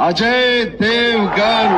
Ajay Devgan.